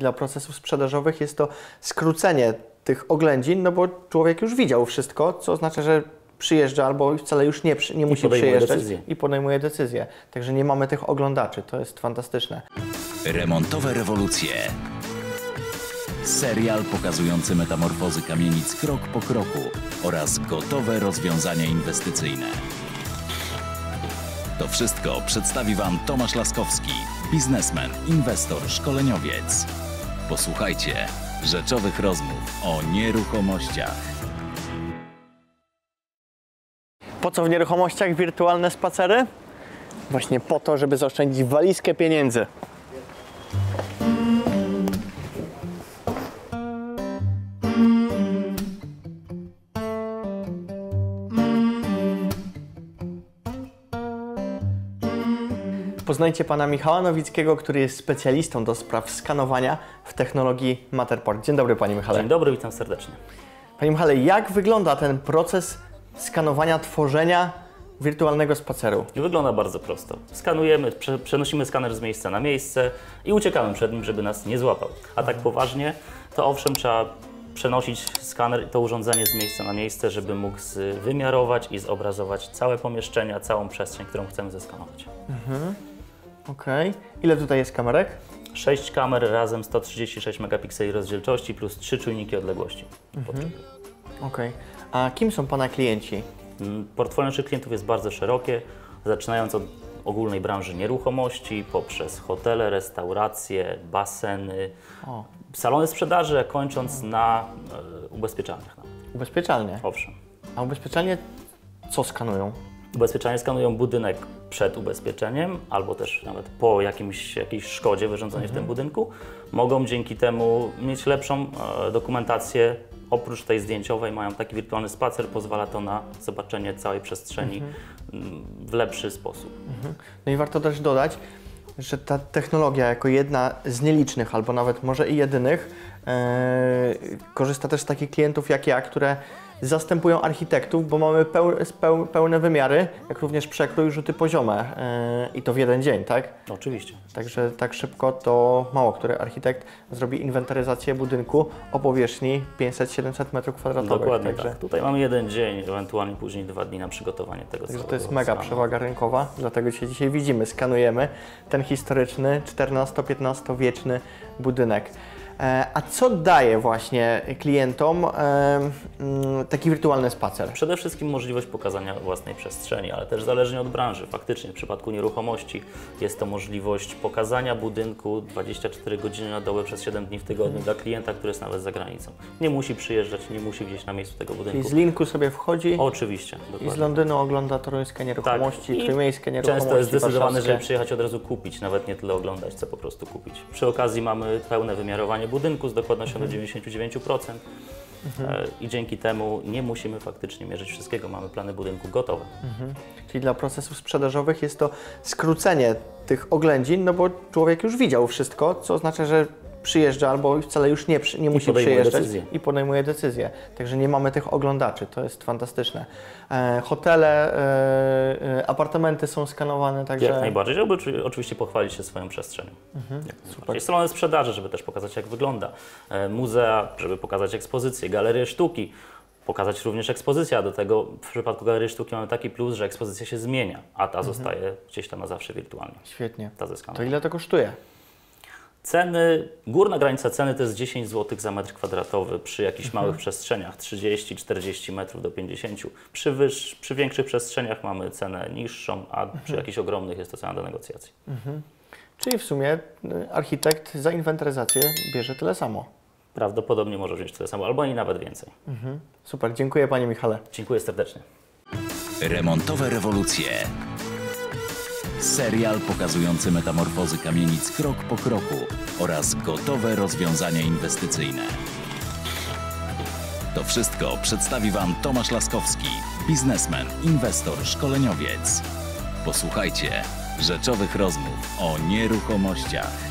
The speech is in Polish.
Dla procesów sprzedażowych jest to skrócenie tych oględzin, no bo człowiek już widział wszystko, co oznacza, że przyjeżdża albo wcale już nie, nie musi przyjeżdżać decyzję. i podejmuje decyzję. Także nie mamy tych oglądaczy, to jest fantastyczne. Remontowe rewolucje. Serial pokazujący metamorfozy kamienic krok po kroku oraz gotowe rozwiązania inwestycyjne. To wszystko przedstawi Wam Tomasz Laskowski, biznesmen, inwestor, szkoleniowiec. Posłuchajcie rzeczowych rozmów o nieruchomościach. Po co w nieruchomościach wirtualne spacery? Właśnie po to, żeby zaoszczędzić walizkę pieniędzy. Poznajcie pana Michała Nowickiego, który jest specjalistą do spraw skanowania w technologii Matterport. Dzień dobry panie Michale. Dzień dobry, witam serdecznie. Panie Michale, jak wygląda ten proces skanowania, tworzenia wirtualnego spaceru? Wygląda bardzo prosto. Skanujemy, prze, przenosimy skaner z miejsca na miejsce i uciekamy przed nim, żeby nas nie złapał. A tak poważnie, to owszem, trzeba przenosić skaner i to urządzenie z miejsca na miejsce, żeby mógł wymiarować i zobrazować całe pomieszczenia, całą przestrzeń, którą chcemy zeskanować. Okej. Ile tutaj jest kamerek? 6 kamer razem 136 megapikseli rozdzielczości plus 3 czujniki odległości. Okej. A kim są pana klienci? Mm, Portfolio naszych klientów jest bardzo szerokie, zaczynając od ogólnej branży nieruchomości, poprzez hotele, restauracje, baseny, O, salony sprzedaży, kończąc na e, ubezpieczalniach. ubezpieczalnie. Owszem. A ubezpieczalnie co skanują? Ubezpieczalnie skanują budynek przed ubezpieczeniem albo też nawet po jakimś, jakiejś szkodzie wyrządzonej w tym budynku. Mogą dzięki temu mieć lepszą e, dokumentację. Oprócz tej zdjęciowej mają taki wirtualny spacer, pozwala to na zobaczenie całej przestrzeni mm, w lepszy sposób. No i warto też dodać, że ta technologia jako jedna z nielicznych, albo nawet może i jedynych, e, korzysta też z takich klientów jak ja, które zastępują architektów, bo mamy peł, peł, pełne wymiary, jak również przekrój, rzuty poziome e, i to w jeden dzień, tak? Oczywiście. Także tak szybko to mało który architekt zrobi inwentaryzację budynku o powierzchni 500-700 m2. Dokładnie także, tak. Tutaj mamy jeden dzień, ewentualnie później dwa dni na przygotowanie tego Także to jest mega stanu. przewaga rynkowa, dlatego się dzisiaj widzimy, skanujemy ten historyczny 14-15 wieczny budynek. E, A co daje właśnie klientom e, mm, taki wirtualny spacer? Przede wszystkim możliwość pokazania własnej przestrzeni, ale też zależnie od branży. Faktycznie w przypadku nieruchomości jest to możliwość pokazania budynku 24 godziny na dobę przez 7 dni w tygodniu dla klienta, który jest nawet za granicą. Nie musi przyjeżdżać, nie musi gdzieś na miejscu tego I budynku. z linku sobie wchodzi Oczywiście, i z dokładnie. Londynu ogląda toruńskie nieruchomości, I trójmiejskie nieruchomości, Często jest zdecydowany, żeby przyjechać od razu kupić, nawet nie tyle oglądać, co po prostu kupić. Przy okazji mamy pełne wymiarowanie budynku z dokładnością do 99% e, i dzięki temu nie musimy faktycznie mierzyć wszystkiego. Mamy plany budynku gotowe. Czyli dla procesów sprzedażowych jest to skrócenie tych oględzin, no bo człowiek już widział wszystko, co oznacza, że przyjeżdża albo wcale już nie, nie musi przyjeżdżać decyzję. i podejmuje decyzję. Także nie mamy tych oglądaczy, to jest fantastyczne. E, hotele, e, e, apartamenty są skanowane, także Jak najbardziej, żeby oczy- oczywiście pochwalić się swoją przestrzenią. Jak najbardziej. Salony sprzedaży, żeby też pokazać jak wygląda. E, Muzea, żeby pokazać ekspozycje, galerie sztuki. Pokazać również ekspozycja. Do tego w przypadku galerii sztuki mamy taki plus, że ekspozycja się zmienia, a ta zostaje gdzieś tam na zawsze wirtualnie. świetnie. Ta To ile to kosztuje? Ceny, górna granica ceny to jest 10 zł za metr kwadratowy przy jakichś Mhm. małych przestrzeniach, 30-40 metrów do 50. Przy, wyż, przy większych przestrzeniach mamy cenę niższą, a Mhm. przy jakichś ogromnych jest to cena do negocjacji. Czyli w sumie y, architekt za inwentaryzację bierze tyle samo. Prawdopodobnie może wziąć tyle samo, albo i nawet więcej. Super, dziękuję Panie Michale. Dziękuję serdecznie. Remontowe rewolucje. Serial pokazujący metamorfozy kamienic krok po kroku oraz gotowe rozwiązania inwestycyjne. To wszystko przedstawi Wam Tomasz Laskowski, biznesmen, inwestor, szkoleniowiec. Posłuchajcie rzeczowych rozmów o nieruchomościach.